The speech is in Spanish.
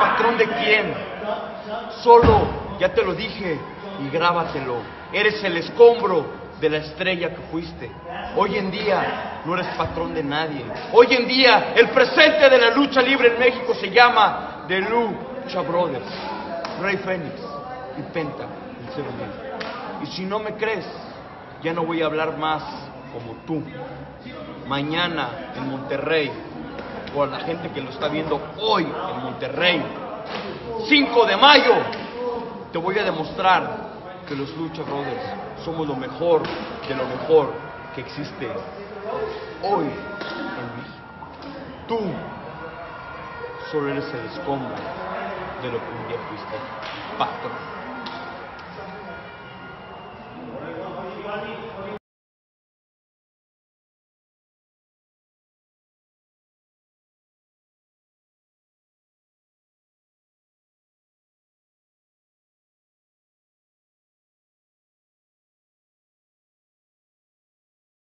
patrón de quién. Solo, ya te lo dije, y grábatelo. Eres el escombro de la estrella que fuiste. Hoy en día no eres patrón de nadie. Hoy en día el presente de la lucha libre en México se llama The Lucha Brothers, Rey Fénix y Penta, el Mil. Y si no me crees, ya no voy a hablar más como tú. Mañana en Monterrey, o a la gente que lo está viendo hoy en Monterrey, 5 de mayo, te voy a demostrar que los Lucha somos lo mejor de lo mejor que existe hoy en México. Tú solo eres el escombro de lo que un día fuiste, patrón.